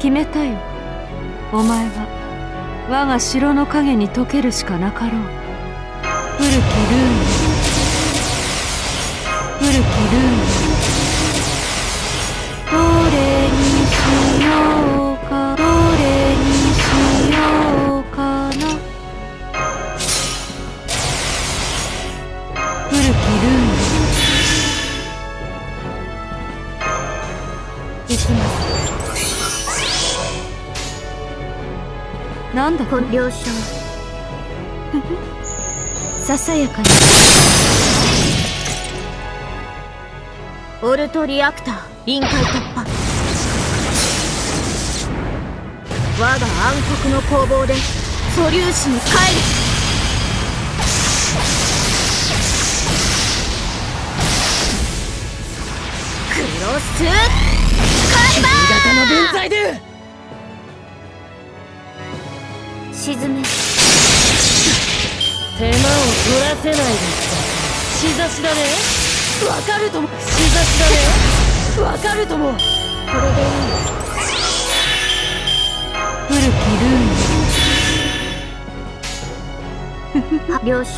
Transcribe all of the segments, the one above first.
決めたよ。お前は我が城の影に溶けるしかなかろう。古きルーン古きルーンどれにしようか。どれにしようかな。古きルーン行きます。なんだ？と了承ささやかにオルトリアクター臨界突破。我が暗黒の攻防で素粒子に帰る。クロスカイバ型の分際で沈め手間を取らせないでしざしだねわかるともしざしだねわかるともこれでいい。古きルーンい了承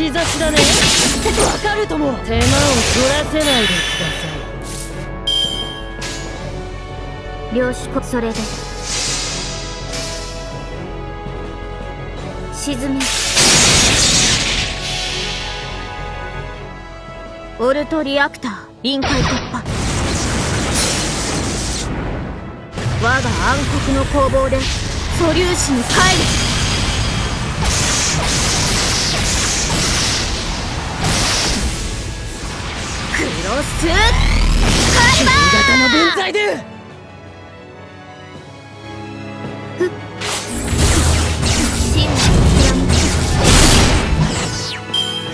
しざしだね。わかるとも。手間を取らせないでください。了承それで。沈め。オルトリアクター。臨界突破。我が暗黒の攻防で素粒子に帰る。クロスカイバ型の分際で。ー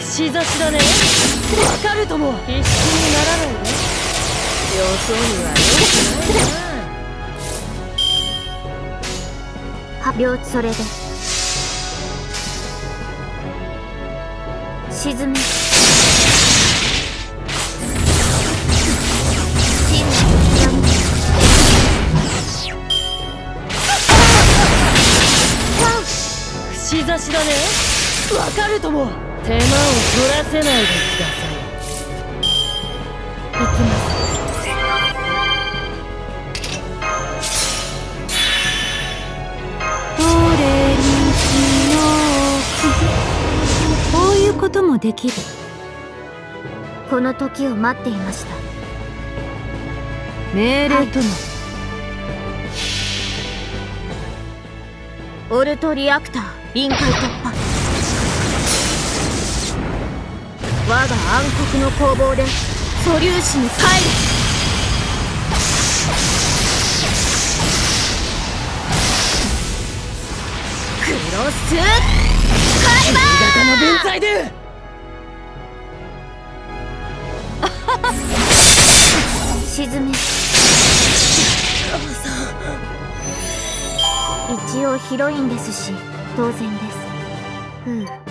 真のしだねわかるとも必死にならないで予想には良くないな発表それで沈めしざしだね。わかるとも。手間を取らせないでください。行きます。こういうこともできる。この時を待っていました。命令との、オルトリアクター臨界突破。我が暗黒の攻防で素粒子に帰るクロスカイバ型の分際でー。沈め。一応ヒロインですし。当然です。ふう